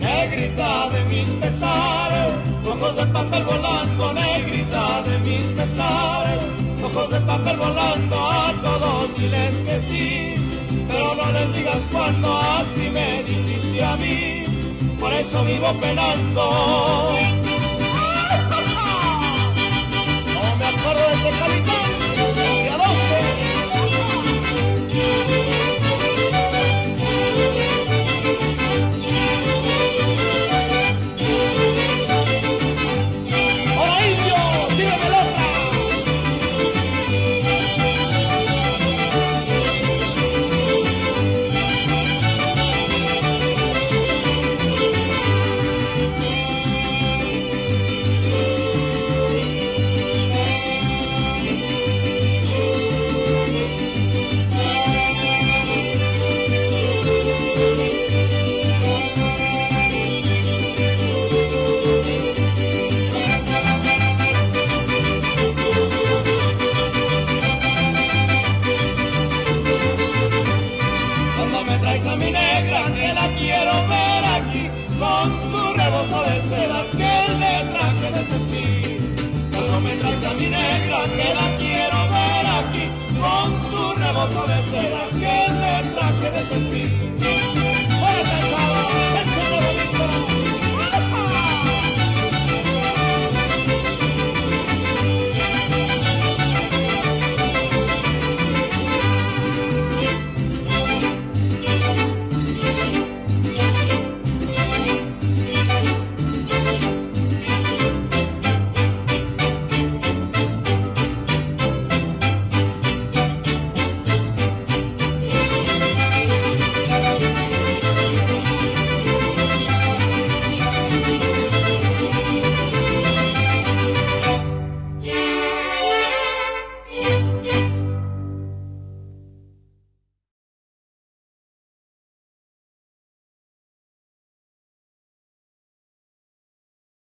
Negrita de mis pesares, ojos de papel volando, negrita de mis pesares, ojos de papel volando, a todos diles que sí, pero no les digas cuando así me dijiste a mí, por eso vivo penando. Que la quiero ver aquí, con su rebozo de seda que le traje de Tepic. Cuando me traes a mi negra, que la quiero ver aquí, con su rebozo de seda que le traje de Tepic.